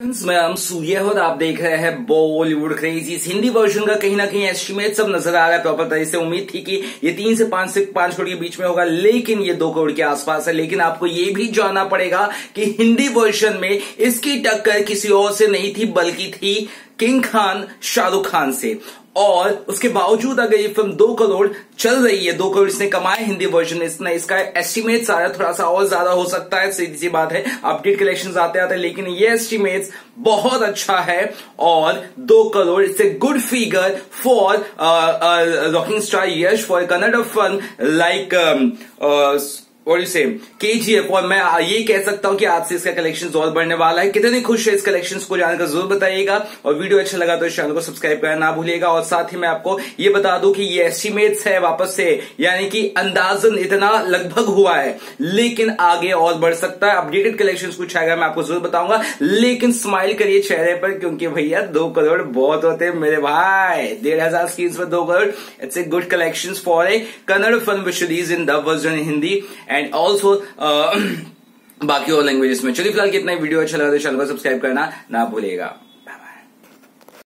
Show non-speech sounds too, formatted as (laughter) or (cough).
मैं हम सूर्य और आप देख रहे हैं बॉलीवुड क्रेजी हिंदी वर्जन का कहीं ना कहीं एस्टिमेट सब नज़र आ रहा है प्रॉपर तरह से। उम्मीद थी कि ये तीन से पाँच से पाँच करोड़ के बीच में होगा, लेकिन ये दो करोड़ के आसपास है। लेकिन आपको ये भी जानना पड़ेगा कि हिंदी वर्जन में इसकी टक्कर किसी और से नहीं थी, बल्कि थी किंग खान शाहरुख खान से। और उसके बावजूद अगर ये फ़िल्म दो करोड़ चल रही है, दो करोड़ इसने कमाए हिंदी वर्जन इसने इसका एस्टिमेट सारा थोड़ा सा और ज़्यादा हो सकता है, सीधी सी बात है। अपडेट कलेक्शन आते आते, लेकिन ये एस्टिमेट बहुत अच्छा है और दो crore it's a good figure for rocking star Yash for Kannada fun like और इसे के जी एफ़ और मैं ये कह सकता हूँ कि आज से इसका कलेक्शन और बढ़ने वाला है। कितने खुश है इस कलेक्शन को जानकर ज़रूर बताइएगा। और वीडियो अच्छा लगा तो इस चैनल को सब्सक्राइब करना ना भूलिएगा। और साथ ही मैं आपको ये बता दूँ कि ये एस्टिमेट्स है वापस से। यानी कि अंदाजन इतना लगभग हुआ है। लेकिन आगे और बढ़ सकता है। अपडेटेड कलेक्शन कुछ आएगा, मैं आपको ज़रूर बताऊँगा। लेकिन स्माइल करिए चेहरे पर, क्योंकि भैया दो करोड़ बहुत होते हैं मेरे भाई। डेढ़ हज़ार स्क्रीन पर दो crore. It's a good collection for a Kannada film in the version Hindi and also (clears throat) बाकी और लैंग्वेजेस में। चलिए फ़िलहाल कितना वीडियो अच्छा लगा तो चैनल को सब्सक्राइब करना ना भूलिएगा